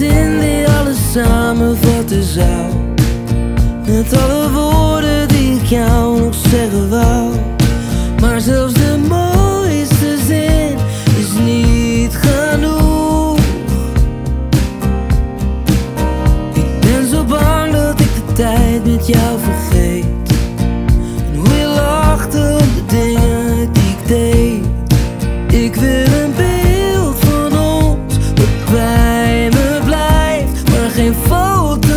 zin die alles samenvatten zou, Met alle woorden die ik jou nog zeggen wou. Maar zelfs de mooiste zin is niet genoeg. Ik ben zo bang dat ik de tijd met jou vergeet. blindfolded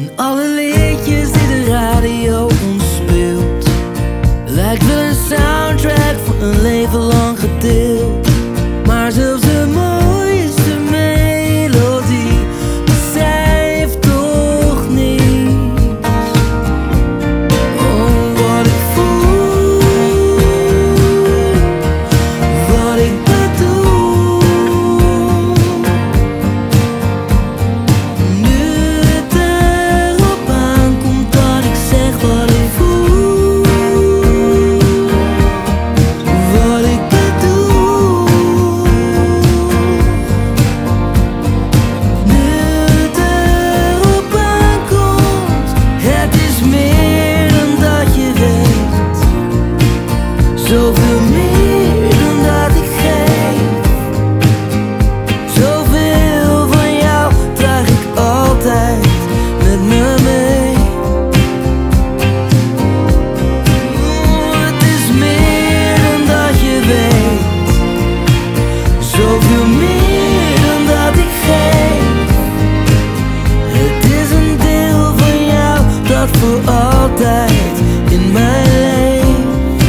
En alle liedjes die de radio ons speelt Lijkt wel een soundtrack voor een leven in mij leeft.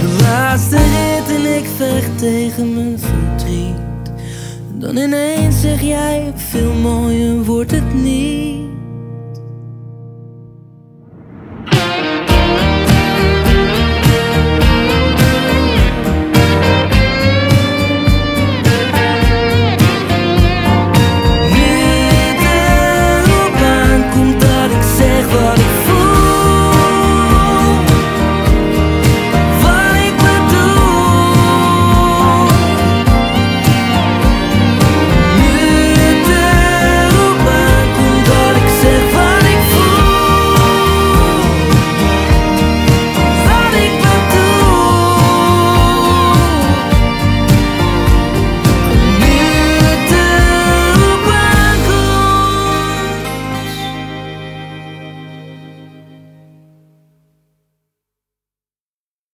De laatste rit en ik vecht tegen mijn verdriet. Dan ineens zeg jij, veel mooier wordt het niet.